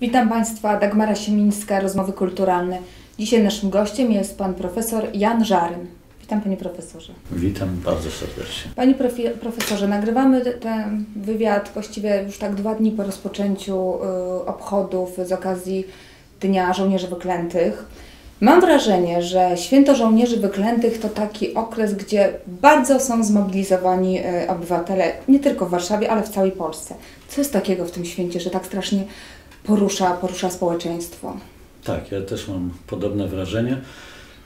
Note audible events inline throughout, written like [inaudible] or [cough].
Witam Państwa, Dagmara Siemińska, Rozmowy Kulturalne. Dzisiaj naszym gościem jest Pan Profesor Jan Żaryn. Witam Panie Profesorze. Witam bardzo serdecznie. Panie Profesorze, nagrywamy ten wywiad właściwie już tak dwa dni po rozpoczęciu y, obchodów z okazji Dnia Żołnierzy Wyklętych. Mam wrażenie, że Święto Żołnierzy Wyklętych to taki okres, gdzie bardzo są zmobilizowani y, obywatele, nie tylko w Warszawie, ale w całej Polsce. Co jest takiego w tym święcie, że tak strasznie porusza, porusza społeczeństwo? Tak, ja też mam podobne wrażenie.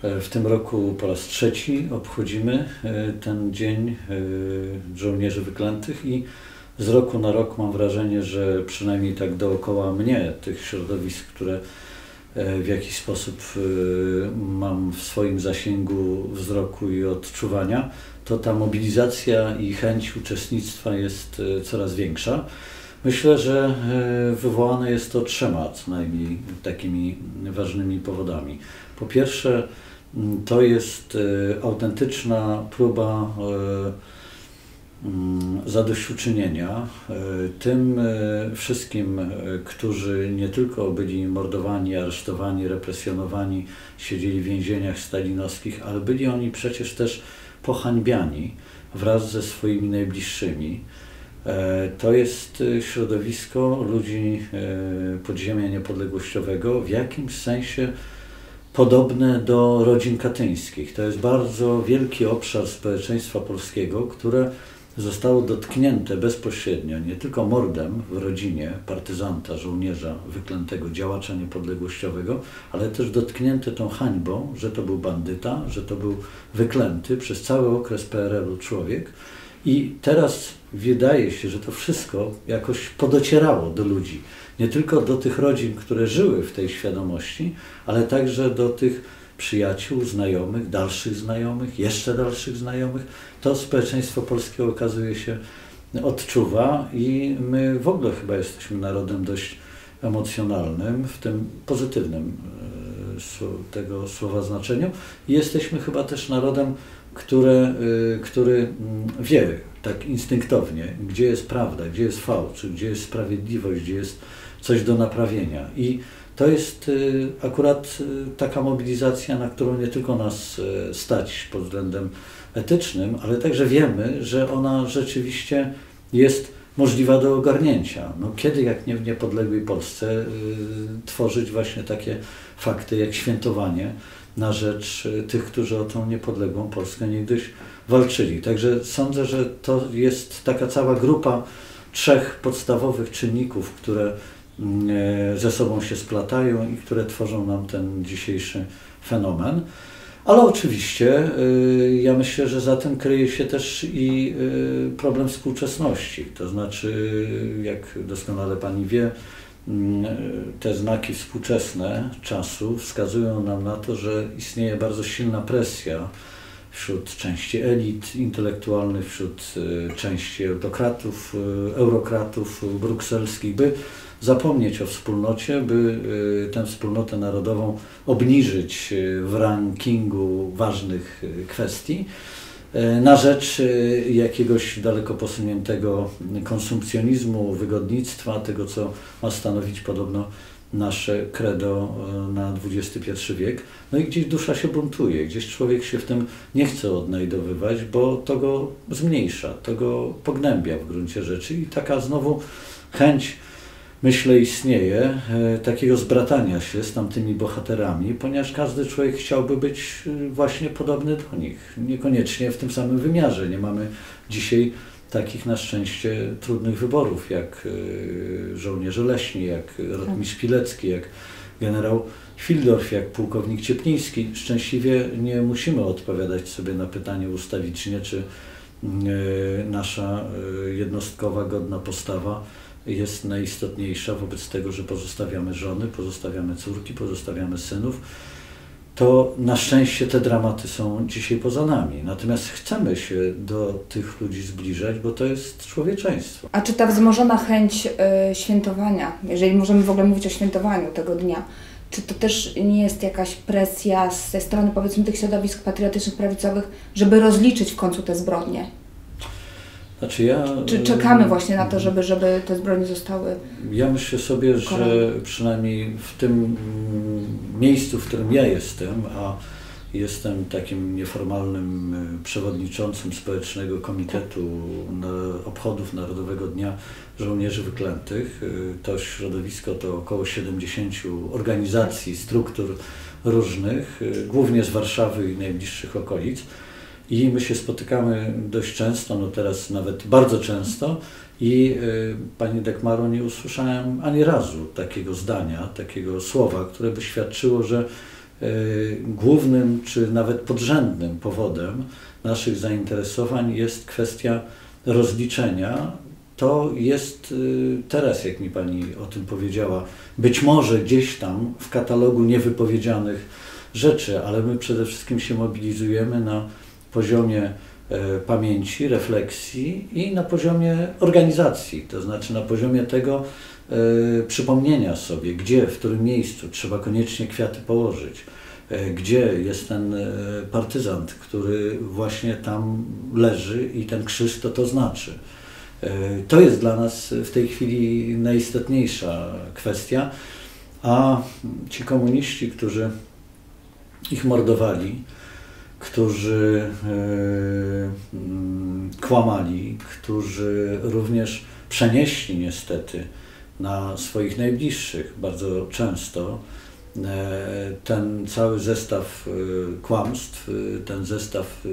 E, W tym roku po raz trzeci obchodzimy e, ten Dzień e, Żołnierzy Wyklętych i z roku na rok mam wrażenie, że przynajmniej tak dookoła mnie, tych środowisk, które w jakiś sposób mam w swoim zasięgu wzroku i odczuwania, to ta mobilizacja i chęć uczestnictwa jest coraz większa. Myślę, że e, wywołane jest to trzema co najmniej takimi ważnymi powodami. Po pierwsze, to jest e, autentyczna próba e, zadośćuczynienia tym wszystkim, którzy nie tylko byli mordowani, aresztowani, represjonowani, siedzieli w więzieniach stalinowskich, ale byli oni przecież też pohańbiani wraz ze swoimi najbliższymi. E, To jest e, środowisko ludzi e, podziemia niepodległościowego, w jakimś sensie podobne do rodzin katyńskich. To jest bardzo wielki obszar społeczeństwa polskiego, które zostało dotknięte bezpośrednio nie tylko mordem w rodzinie partyzanta, żołnierza, wyklętego działacza niepodległościowego, ale też dotknięte tą hańbą, że to był bandyta, że to był wyklęty przez cały okres PRL-u człowiek. I teraz wydaje się, że to wszystko jakoś podocierało do ludzi. Nie tylko do tych rodzin, które żyły w tej świadomości, ale także do tych przyjaciół, znajomych, dalszych znajomych, jeszcze dalszych znajomych. To społeczeństwo polskie okazuje się odczuwa i my w ogóle chyba jesteśmy narodem dość emocjonalnym, w tym pozytywnym e, tego słowa znaczeniu. Jesteśmy chyba też narodem, które, y, który mm, wie tak instynktownie, gdzie jest prawda, gdzie jest fałsz, gdzie jest sprawiedliwość, gdzie jest coś do naprawienia. I to jest y, akurat y, taka mobilizacja, na którą nie tylko nas stać pod względem etycznym, ale także wiemy, że ona rzeczywiście jest możliwa do ogarnięcia. No, kiedy, jak nie w niepodległej Polsce, tworzyć właśnie takie fakty jak świętowanie na rzecz y, tych, którzy o tą niepodległą Polskę niegdyś walczyli. Także sądzę, że to jest taka cała grupa trzech podstawowych czynników, które mm, e, ze sobą się splatają i które tworzą nam ten dzisiejszy fenomen. Ale oczywiście y, ja myślę, że za tym kryje się też i y, problem współczesności. To znaczy, jak doskonale Pani wie, te znaki współczesne czasu wskazują nam na to, że istnieje bardzo silna presja wśród części elit intelektualnych, wśród y, części autokratów, y, eurokratów brukselskich, by zapomnieć o wspólnocie, by y, tę wspólnotę narodową obniżyć w rankingu ważnych kwestii na rzecz y, jakiegoś daleko posuniętego konsumpcjonizmu, wygodnictwa, tego co ma stanowić podobno nasze credo y, na XXI wiek. No i gdzieś dusza się buntuje, gdzieś człowiek się w tym nie chce odnajdowywać, bo to go zmniejsza, to go pognębia w gruncie rzeczy i taka znowu chęć myślę, istnieje e, takiego zbratania się z tamtymi bohaterami, ponieważ każdy człowiek chciałby być e, właśnie podobny do nich. Niekoniecznie w tym samym wymiarze. Nie mamy dzisiaj takich na szczęście trudnych wyborów, jak e, żołnierze leśni, jak rotmistrz Pilecki, jak generał Fildorf, jak pułkownik Ciepliński. Szczęśliwie nie musimy odpowiadać sobie na pytanie ustawicznie, czy mm, nasza jednostkowa, godna postawa jest najistotniejsza wobec tego, że pozostawiamy żony, pozostawiamy córki, pozostawiamy synów, to na szczęście te dramaty są dzisiaj poza nami. Natomiast chcemy się do tych ludzi zbliżać, bo to jest człowieczeństwo. A czy ta wzmożona chęć y, świętowania, jeżeli możemy w ogóle mówić o świętowaniu tego dnia, czy to też nie jest jakaś presja ze strony powiedzmy tych środowisk patriotycznych, prawicowych, żeby rozliczyć w końcu te zbrodnie? Znaczy ja, Czy czekamy właśnie na to, żeby, żeby te zbrodnie zostały Ja myślę sobie, że przynajmniej w tym mm, miejscu, w którym ja jestem, a jestem takim nieformalnym y, przewodniczącym Społecznego Komitetu Obchodów Narodowego Dnia Żołnierzy Wyklętych. Y, To środowisko to około 70 organizacji, struktur różnych, y, głównie z Warszawy i najbliższych okolic. I my się spotykamy dość często, no teraz nawet bardzo często. I y, Pani Dekmaro nie usłyszałem ani razu takiego zdania, takiego słowa, które by świadczyło, że y, głównym czy nawet podrzędnym powodem naszych zainteresowań jest kwestia rozliczenia. To jest y, teraz, jak mi Pani o tym powiedziała, być może gdzieś tam w katalogu niewypowiedzianych rzeczy, ale my przede wszystkim się mobilizujemy na poziomie e, pamięci, refleksji i na poziomie organizacji, to znaczy na poziomie tego e, przypomnienia sobie, gdzie, w którym miejscu trzeba koniecznie kwiaty położyć, e, gdzie jest ten partyzant, który właśnie tam leży i ten krzyż to to znaczy. To jest dla nas w tej chwili najistotniejsza kwestia, a ci komuniści, którzy ich mordowali, którzy e, mm, kłamali, którzy również przenieśli niestety na swoich najbliższych bardzo często e, ten cały zestaw e, kłamstw, ten zestaw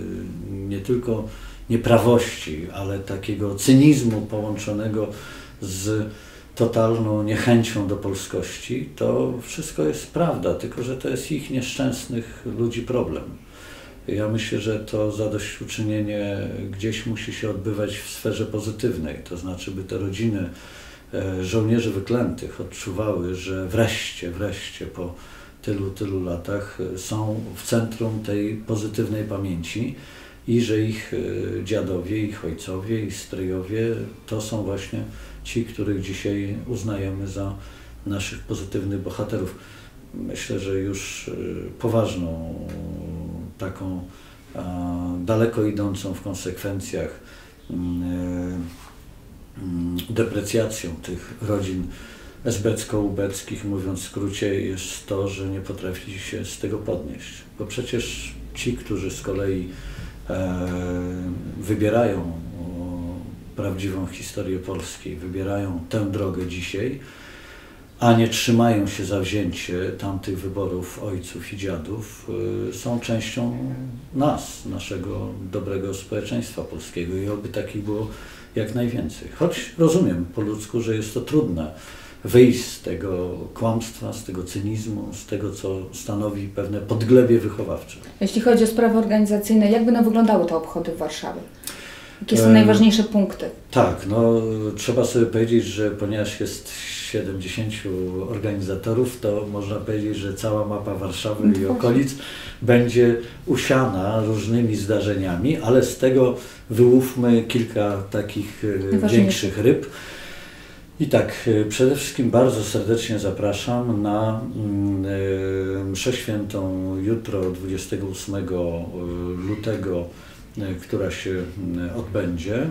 nie tylko nieprawości, ale takiego cynizmu połączonego z totalną niechęcią do polskości, to wszystko jest prawda, tylko że to jest ich nieszczęsnych ludzi problem. Ja myślę, że to zadośćuczynienie gdzieś musi się odbywać w sferze pozytywnej, to znaczy, by te rodziny e, żołnierzy wyklętych odczuwały, że wreszcie, wreszcie po tylu, tylu latach e, są w centrum tej pozytywnej pamięci i że ich e, dziadowie, ich ojcowie, ich stryjowie to są właśnie ci, których dzisiaj uznajemy za naszych pozytywnych bohaterów. Myślę, że już poważną, taką a, daleko idącą w konsekwencjach mm, y, mm, deprecjacją tych rodzin esbecko-ubeckich, mówiąc w skrócie, jest to, że nie potrafi się z tego podnieść. Bo przecież ci, którzy z kolei e, wybierają prawdziwą historię Polski, wybierają tę drogę dzisiaj, a nie trzymają się zawzięcie tamtych wyborów ojców i dziadów, y, są częścią nas, naszego dobrego społeczeństwa polskiego i oby takich było jak najwięcej. Choć rozumiem po ludzku, że jest to trudne wyjść z tego kłamstwa, z tego cynizmu, z tego, co stanowi pewne podglebie wychowawcze. Jeśli chodzi o sprawy organizacyjne, jak będą wyglądały te obchody w Warszawie? Jakie są E, najważniejsze punkty? Tak, no trzeba sobie powiedzieć, że ponieważ jest 70 organizatorów, to można powiedzieć, że cała mapa Warszawy No i okolic będzie usiana różnymi zdarzeniami, ale z tego wyłówmy kilka takich e, Najważniejszych. większych ryb. I tak, e, przede wszystkim bardzo serdecznie zapraszam na mm, e, mszę świętą jutro, 28 lutego, która się mm, odbędzie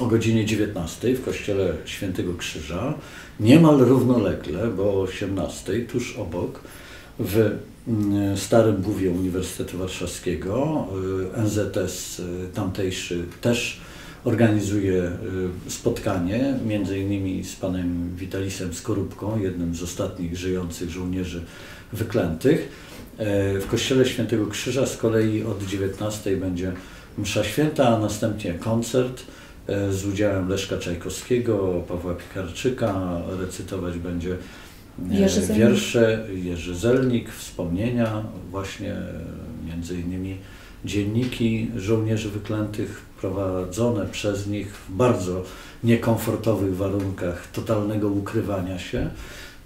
o godzinie 19 w kościele Świętego Krzyża, niemal równolegle, bo o 18 tuż obok w mm, Starym Buwie Uniwersytetu Warszawskiego y, NZS y, tamtejszy też organizuje y, spotkanie, między innymi z panem Witalisem Skorupką, jednym z ostatnich żyjących żołnierzy wyklętych. W kościele Świętego Krzyża z kolei od 19 będzie msza święta, a następnie koncert z udziałem Leszka Czajkowskiego, Pawła Pikarczyka. Recytować będzie e, Jerzy Zelnik. wiersze Jerzy Zelnik, wspomnienia, właśnie e, między innymi dzienniki żołnierzy wyklętych prowadzone przez nich w bardzo niekomfortowych warunkach totalnego ukrywania się.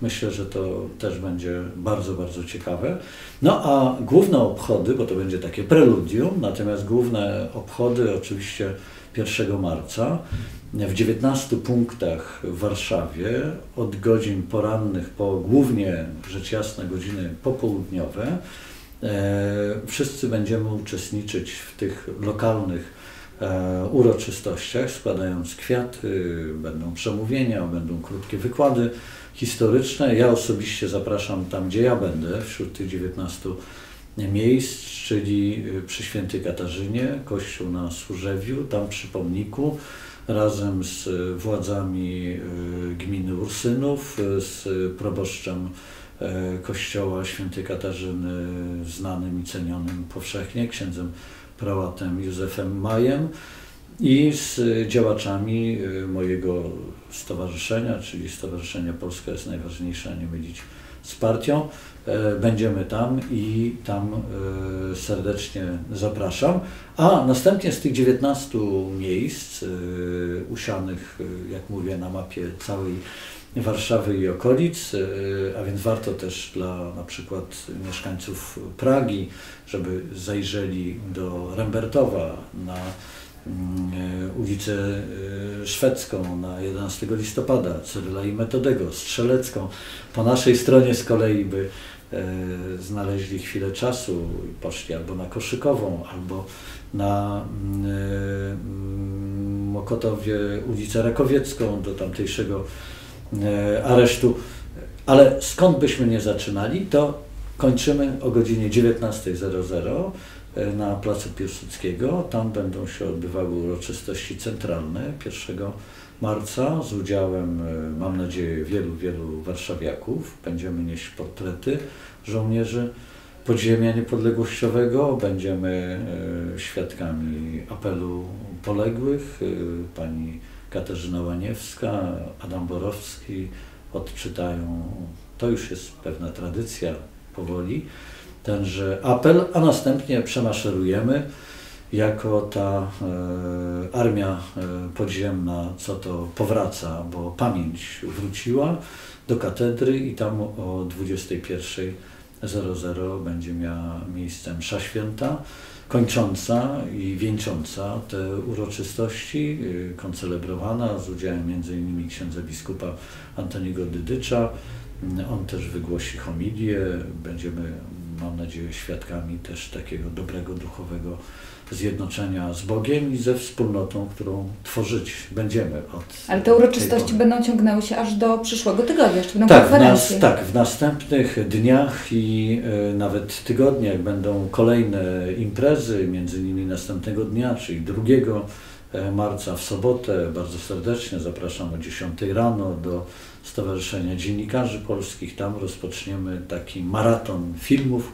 Myślę, że to też będzie bardzo, bardzo ciekawe. No a główne obchody, bo to będzie takie preludium, natomiast główne obchody oczywiście 1 marca w 19 punktach w Warszawie od godzin porannych po głównie rzecz jasna godziny popołudniowe. E, Wszyscy będziemy uczestniczyć w tych lokalnych uroczystościach, składając kwiaty, będą przemówienia, będą krótkie wykłady historyczne. Ja osobiście zapraszam tam, gdzie ja będę, wśród tych 19 miejsc, czyli przy Świętej Katarzynie, kościół na Służewiu, tam przy pomniku, razem z władzami gminy Ursynów, z proboszczem kościoła Świętej Katarzyny, znanym i cenionym powszechnie, księdzem prałatem Józefem Majem i z działaczami mojego stowarzyszenia, czyli Stowarzyszenia Polska jest najważniejsza, nie mylić z partią. Będziemy tam i tam serdecznie zapraszam. A następnie z tych 19 miejsc usianych, jak mówię, na mapie całej Warszawy i okolic, a więc warto też dla na przykład mieszkańców Pragi, żeby zajrzeli do Rembertowa na ulicę Szwedzką na 11 listopada, Cyryla i Metodego, Strzelecką. Po naszej stronie z kolei by znaleźli chwilę czasu i poszli albo na Koszykową, albo na Mokotowie ulicę Rakowiecką do tamtejszego aresztu. Ale skąd byśmy nie zaczynali, to kończymy o godzinie 19.00 na Placu Piłsudskiego. Tam będą się odbywały uroczystości centralne 1 marca z udziałem, mam nadzieję, wielu, wielu warszawiaków. Będziemy nieść portrety żołnierzy podziemia niepodległościowego. Będziemy świadkami apelu poległych. Pani Katarzyna Łaniewska, Adam Borowski odczytają, to już jest pewna tradycja powoli, tenże apel, a następnie przemaszerujemy jako ta e, armia e, podziemna, co to powraca, bo pamięć wróciła do katedry i tam o 21.00 będzie miała miejsce msza święta kończąca i wieńcząca te uroczystości, koncelebrowana z udziałem m.in. księdza biskupa Antoniego Dydycza. On też wygłosi homilię. Będziemy, mam nadzieję, świadkami też takiego dobrego duchowego zjednoczenia z Bogiem i ze wspólnotą, którą tworzyć będziemy. Od Ale te uroczystości będą ciągnęły się aż do przyszłego tygodnia, jeszcze będą tak, konferencje. Nas, tak, w następnych dniach i y, nawet tygodniach będą kolejne imprezy, między innymi następnego dnia, czyli 2 marca w sobotę. Bardzo serdecznie zapraszam o 10 rano do Stowarzyszenia Dziennikarzy Polskich. Tam rozpoczniemy taki maraton filmów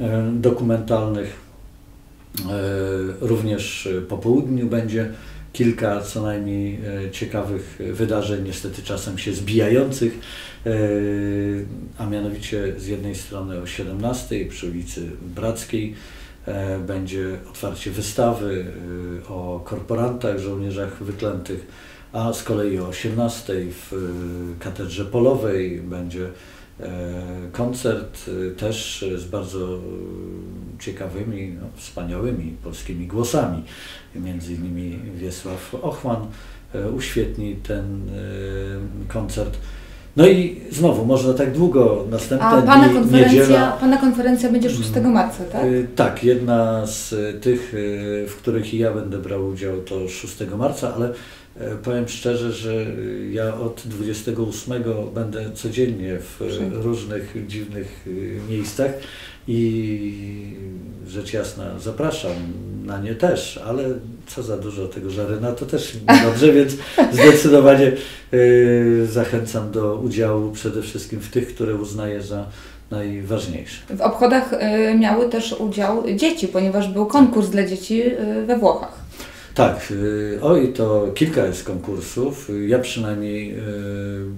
y, dokumentalnych Również po południu będzie kilka co najmniej ciekawych wydarzeń, niestety czasem się zbijających, a mianowicie z jednej strony o 17 przy ulicy Brackiej będzie otwarcie wystawy o korporantach, żołnierzach wyklętych, a z kolei o 18 w Katedrze Polowej będzie koncert też z bardzo ciekawymi, no, wspaniałymi polskimi głosami. Między innymi Wiesław Ochman uświetni ten koncert. No i znowu, można tak długo, następne A pana dni, konferencja, niedziela, pana konferencja będzie 6 marca, tak? Y, Tak, jedna z tych, y, w których ja będę brał udział, to 6 marca, ale powiem szczerze, że y, ja od 28 będę codziennie w różnych dziwnych y, miejscach i rzecz jasna zapraszam na nie też, ale co za dużo tego żaryna, to też niedobrze, [laughs] więc zdecydowanie y, zachęcam do udziału przede wszystkim w tych, które uznaję za najważniejsze. W obchodach y, miały też udział dzieci, ponieważ był konkurs dla dzieci y, we Włochach. Tak, y, oj, to kilka jest konkursów. Ja przynajmniej y,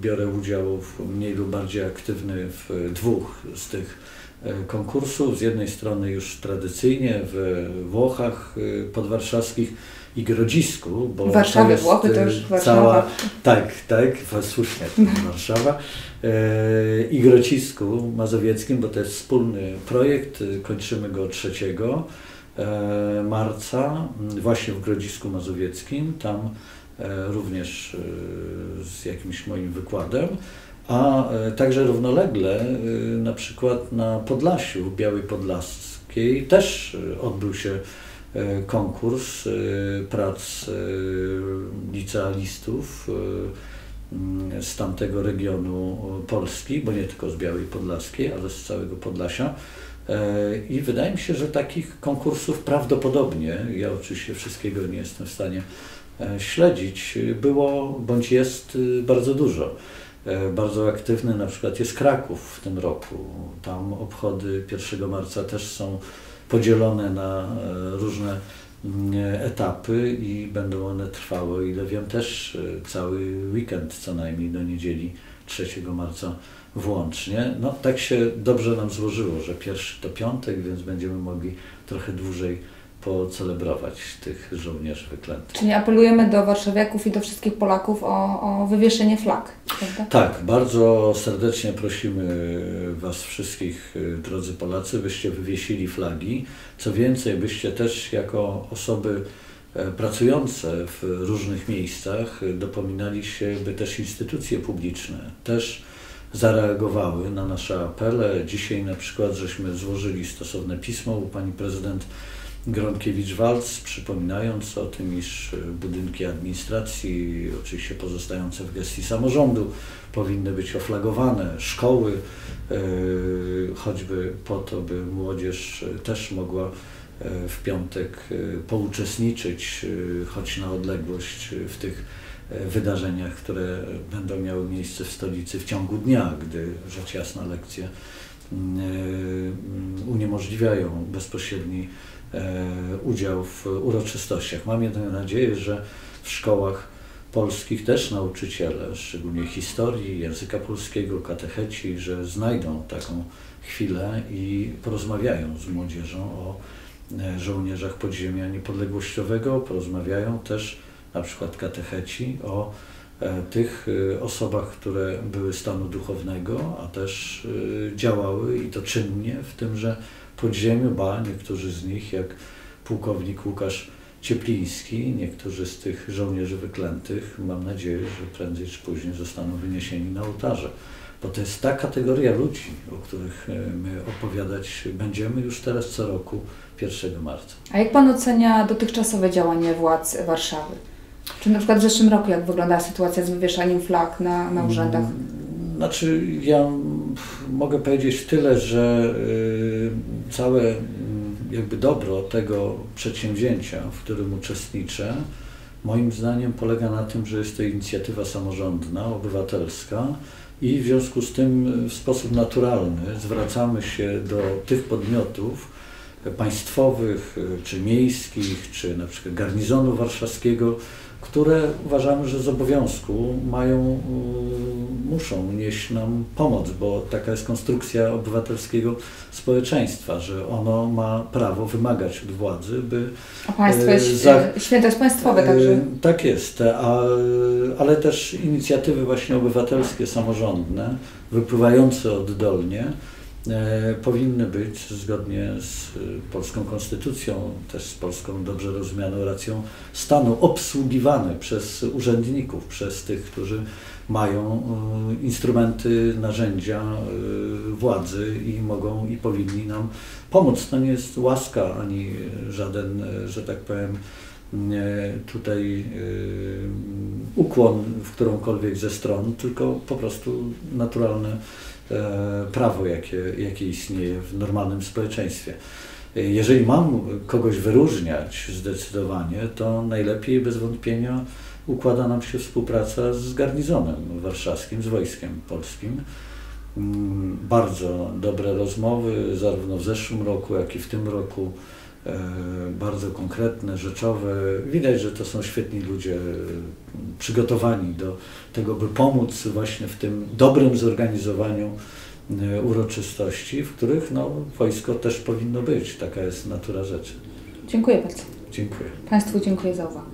biorę udział w mniej lub bardziej aktywny w dwóch z tych y, konkursów. Z jednej strony już tradycyjnie w Włochach y, podwarszawskich i Grodzisku, bo Warszawy, to jest Włochy to y, już Warszawa. cała, tak, tak, słusznie, [laughs] Warszawa. I Grodzisku Mazowieckim, bo to jest wspólny projekt, kończymy go trzeciego e, marca, m, właśnie w Grodzisku Mazowieckim, tam e, również e, z jakimś moim wykładem, a e, także równolegle e, na przykład na Podlasiu, w Białej Podlaskiej też e, odbył się konkurs prac licealistów z tamtego regionu Polski, bo nie tylko z Białej Podlaskiej, ale z całego Podlasia. I wydaje mi się, że takich konkursów prawdopodobnie, ja oczywiście wszystkiego nie jestem w stanie śledzić, było bądź jest bardzo dużo. Bardzo aktywny na przykład jest Kraków w tym roku. Tam obchody 1 marca też są podzielone na e, różne mm, etapy i będą one trwały, o ile wiem, też e, cały weekend co najmniej do niedzieli 3 marca włącznie. No tak się dobrze nam złożyło, że pierwszy to piątek, więc będziemy mogli trochę dłużej pocelebrować tych żołnierzy wyklętych. Czyli apelujemy do warszawiaków i do wszystkich Polaków o, o wywieszenie flag, prawda? Tak, bardzo serdecznie prosimy Was wszystkich, drodzy Polacy, byście wywiesili flagi. Co więcej, byście też jako osoby e, pracujące w różnych miejscach dopominali się, by też instytucje publiczne też zareagowały na nasze apele. Dzisiaj na przykład żeśmy złożyli stosowne pismo u Pani Prezydent Gronkiewicz-Walc, przypominając o tym, iż budynki administracji, oczywiście pozostające w gestii samorządu, powinny być oflagowane, szkoły, e, choćby po to, by młodzież też mogła e, w piątek e, pouczestniczyć, choć na odległość w tych wydarzeniach, które będą miały miejsce w stolicy w ciągu dnia, gdy rzecz jasna lekcje uniemożliwiają bezpośredni E, udział w uroczystościach. Mam jednak nadzieję, że w szkołach polskich też nauczyciele, szczególnie historii, języka polskiego, katecheci, że znajdą taką chwilę i porozmawiają z młodzieżą o e, żołnierzach podziemia niepodległościowego, porozmawiają też na przykład katecheci o e, tych osobach, które były stanu duchownego, a też działały i to czynnie w tymże podziemiu, ba, niektórzy z nich, jak pułkownik Łukasz Ciepliński, niektórzy z tych żołnierzy wyklętych, mam nadzieję, że prędzej czy później zostaną wyniesieni na ołtarze. Bo to jest ta kategoria ludzi, o których e, my opowiadać będziemy już teraz co roku 1 marca. A jak Pan ocenia dotychczasowe działanie władz Warszawy? Czy na przykład w zeszłym roku, jak wyglądała sytuacja z wywieszaniem flag na, na urzędach? Znaczy, ja mogę powiedzieć tyle, że y, całe y, jakby dobro tego przedsięwzięcia, w którym uczestniczę, moim zdaniem polega na tym, że jest to inicjatywa samorządna, obywatelska i w związku z tym w sposób naturalny zwracamy się do tych podmiotów państwowych, y, czy miejskich, czy na przykład garnizonu warszawskiego, które uważamy, że z obowiązku mają, y, muszą nieść nam pomoc, bo taka jest konstrukcja obywatelskiego społeczeństwa, że ono ma prawo wymagać od władzy, by... A państwo jest, y, za, święto jest państwowe także. Tak jest, a, ale też inicjatywy właśnie obywatelskie, samorządne, wypływające oddolnie, E, powinny być zgodnie z e, polską konstytucją, też z polską dobrze rozumianą racją stanu, obsługiwane przez urzędników, przez tych, którzy mają e, instrumenty, narzędzia władzy i mogą i powinni nam pomóc. To nie jest łaska ani żaden, że tak powiem, tutaj ukłon w którąkolwiek ze stron, tylko po prostu naturalne E, prawo, jakie, jakie istnieje w normalnym społeczeństwie. Jeżeli mam kogoś wyróżniać zdecydowanie, to najlepiej bez wątpienia układa nam się współpraca z garnizonem warszawskim, z wojskiem polskim. Mm, bardzo dobre rozmowy, zarówno w zeszłym roku, jak i w tym roku. E, bardzo konkretne, rzeczowe. Widać, że to są świetni ludzie, przygotowani do tego, by pomóc właśnie w tym dobrym zorganizowaniu e, uroczystości, w których no, wojsko też powinno być. Taka jest natura rzeczy. Dziękuję bardzo. Dziękuję. Państwu dziękuję za uwagę.